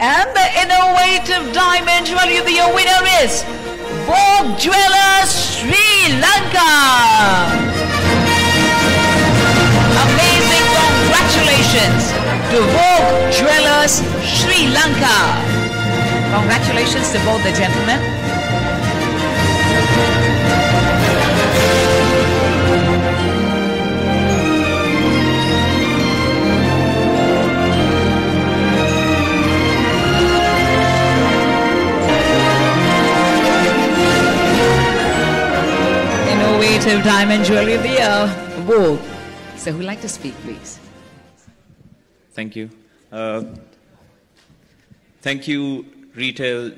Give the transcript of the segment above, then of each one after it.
And the innovative dimension, your winner is Vogue Jewellers congratulations to Vogue Jewellers Sri Lanka. Congratulations to both the gentlemen. Innovative Diamond Jewelry of the Year, Vogue. So who'd like to speak, please? Thank you. Uh, thank you, Retail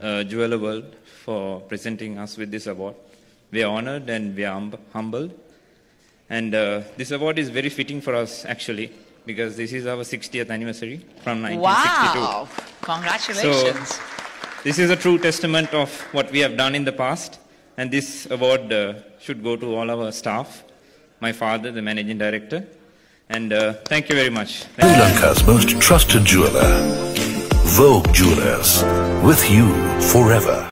uh, Jeweller World, for presenting us with this award. We are honored and we are hum- humbled. And uh, this award is very fitting for us, actually, because this is our 60th anniversary from 1962. Wow! Congratulations. So, This is a true testament of what we have done in the past, and this award uh, should go to all our staff, my father, the managing director, and uh, thank you very much. Sri Lanka's most trusted jeweler, Vogue Jewellers, with you forever.